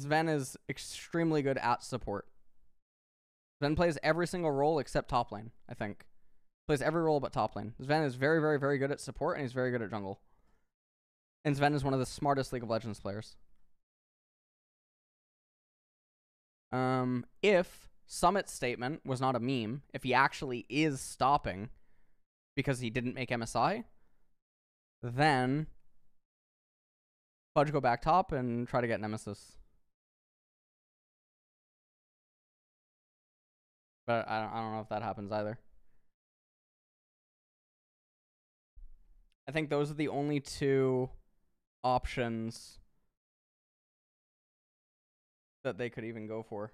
Sven is extremely good at support. Sven plays every single role except top lane, I think. Plays every role but top lane. Sven is very, very, very good at support and he's very good at jungle. And Sven is one of the smartest League of Legends players. Um, if Summit's statement was not a meme, if he actually is stopping because he didn't make MSI, then Fudge go back top and try to get Nemesis. But I don't, I don't know if that happens either. I think those are the only two options that they could even go for.